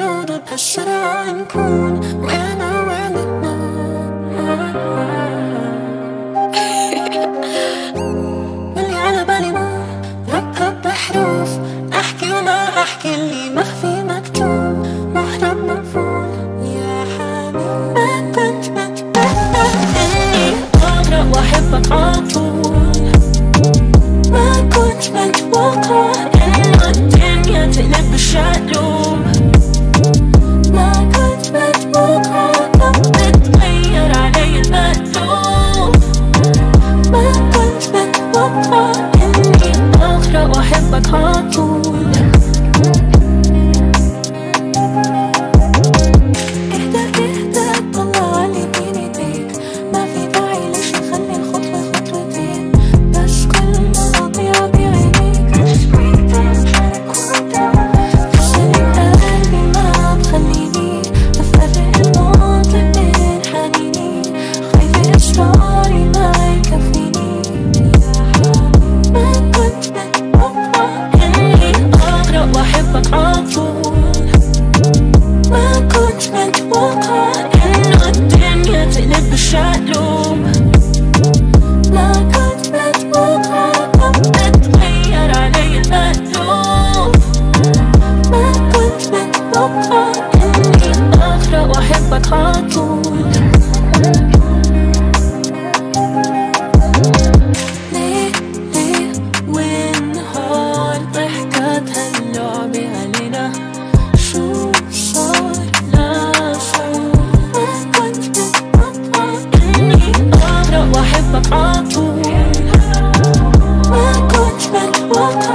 مفروض بهالسرعة نكون وأنا وعدتنا واللي على بالي ما ركب بحروف. أحكي وما أحكي اللي مخفي مكتوب. محرم مرفوض يا حبيبي. ما كنت بتمنى إني أغرق وأحبك عطول ما كنت متوقع. إنه الدنيا تقلب بالشقلوب كنت متوقع متوقع إني وأحبك عطول ليه ليه والنهار ضحكت هاللعبة علينا شو صار لا شعور ما كنت متوقع إني أغرق وأحبك عطول ما كنت متوقع